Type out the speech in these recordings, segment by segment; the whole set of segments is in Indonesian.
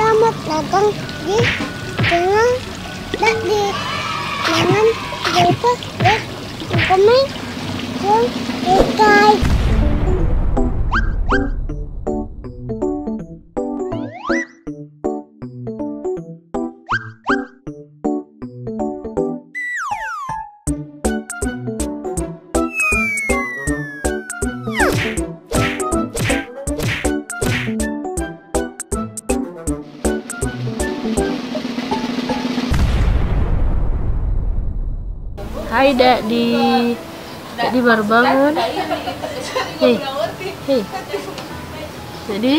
sao mất là con giết tiếng đất đi mà ngắm về phất đất có mấy thương cây Hai Dadi Dadi baru bangun Hei Hei Jadi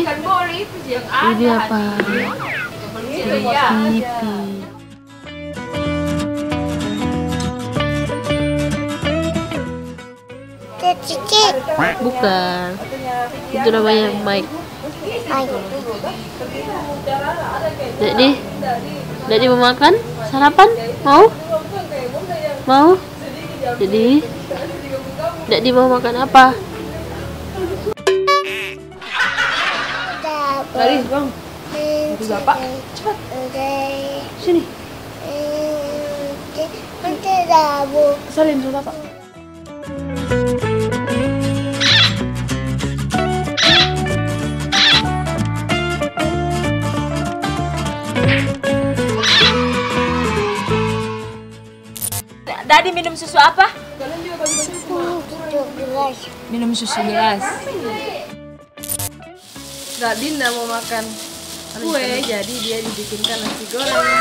Ini apa? Pipi Cici, Bukan Itu namanya Mike ayo. Jadi Dadi mau makan? Sarapan? Mau? Mau? Jadi Dadi mau makan apa? Tadi, bang Itu bapak. Cepat. Sini. Salim sama bapak Tadi minum susu apa? Minum susu gelas. Dadi nggak mau makan kue, jadi dia dibikinkan nasi goreng.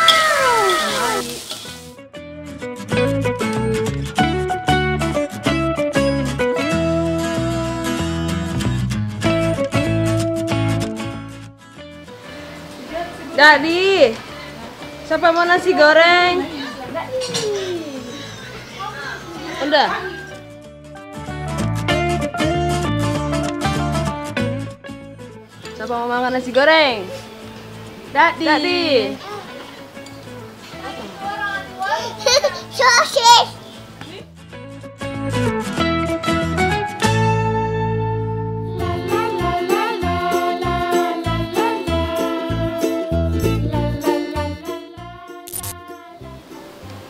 Dadi, siapa mau nasi goreng? Udah. Siapa mau makan nasi goreng? Dadi. Dadi. Sosis.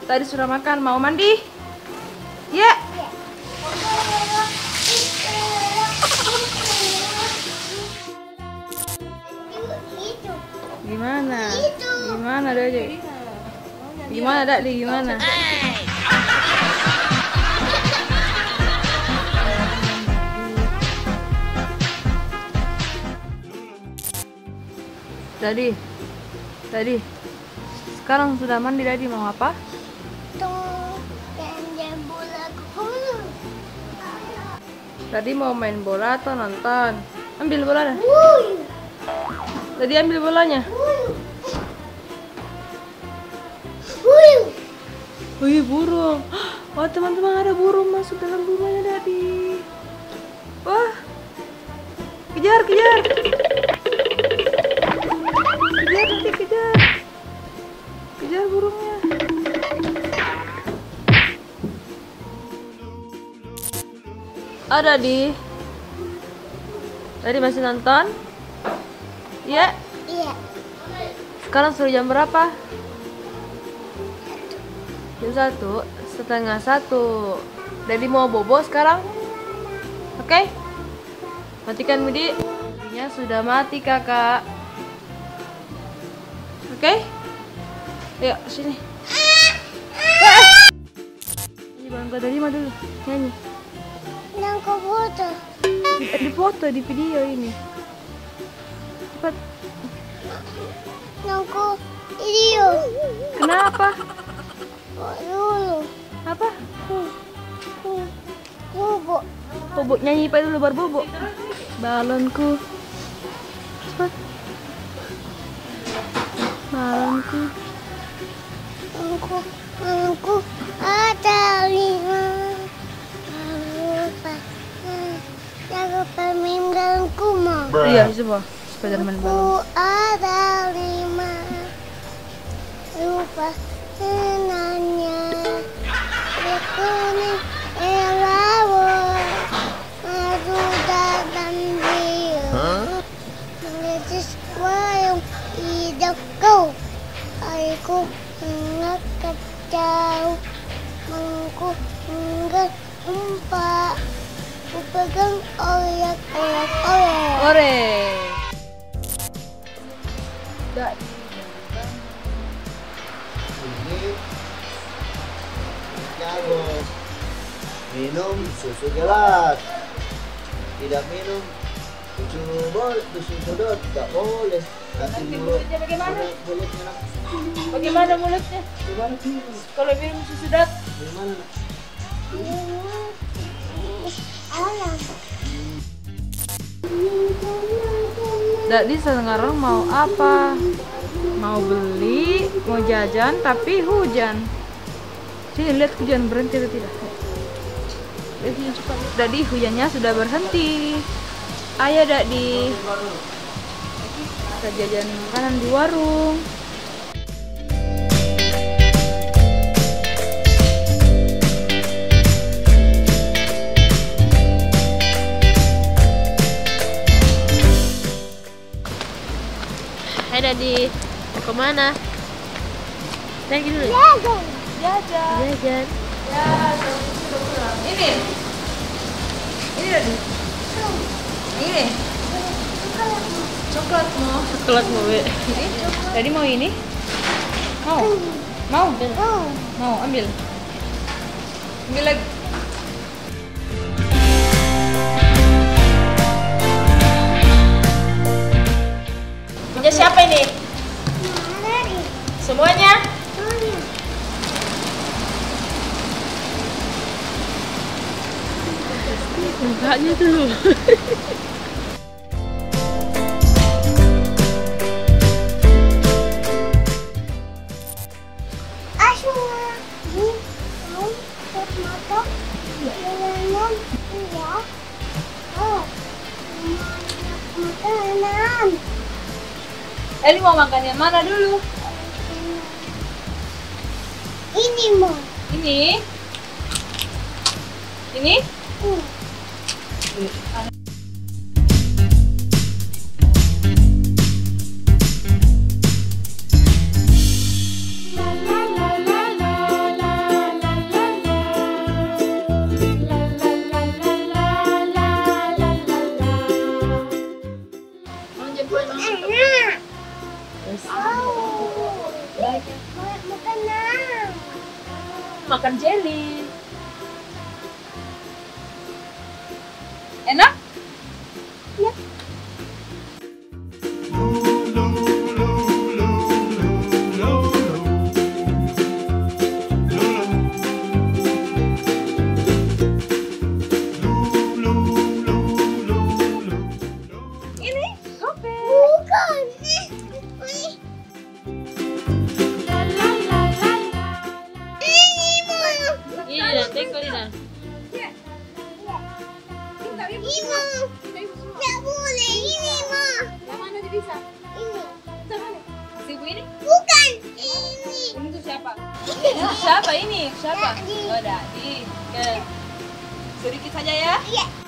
Tadi sudah makan, mau mandi? Gimana Dadi? Gimana Dadi? Gimana? Dadi. Dadi. Sekarang sudah mandi Dadi mau apa? Tadi mau main bola atau nonton? Ambil bola dah. Tadi ambil bolanya. Wih burung. Wah teman-teman ada burung masuk dalam rumahnya Dadi. Wah. Kejar kejar. Kejar Dadi kejar. Kejar burungnya. Ada di. Tadi masih nonton? Iya. Iya. Sekarang sudah jam berapa? Jam satu, setengah satu. Jadi mau bobo sekarang? Oke? Matikan Budi. Budinya sudah mati kakak. Oke? Yuk sini. Ini bangga dari mana dulu? Nyanyi. Nangkep foto. Di, di foto di video ini. Cepat. Nangkep video. Kenapa? Dulu. Apa? Bobo. Bobo nyanyi pak dulu baru bobo. Balonku. Cepat. Balonku. Aku, aku ada lima. Lupa. Jaga pemimpilanku mau. Iya, semua. Spiderman balon. Aku ada lima. Lupa senangnya. Aku mengangkat jauh, mengku enggak umpa. Ku pegang oyak oyak oyak. Ore. Dak Ini jago. Minum susu gelas. Tidak minum susu bol, susu sedot, tidak boleh. Nanti mulut, mulut- nak. Bagaimana mulutnya? Kalau minum susu dat? Alam. Dadi sekarang mau apa? Mau beli, mau jajan, tapi hujan. Sini lihat hujan berhenti atau tidak? Dadi hujannya sudah berhenti. Ayo Dadi. Kita jajan makanan di warung. Dadi, mau ke mana? Lagi dulu. Jajan. Jajan. Ini. Ini Dadi. Ini. Coklat mau. Coklat mau, Be. Dadi mau ini? Mau. Mau. Oh. Mau ambil. Ambil lagi. Oh. Makanan. Eli mau makan yang mana dulu? Ini mau. Ini? Ini? Hmm. Makan jelly. Ini mau. Tidak boleh. Ini mau. Ini. Ibu ini? Bukan. Ini. Ini tuh siapa? Siapa ini? Siapa? Oh, Dadi. Oke. Sedikit saja ya. Ya.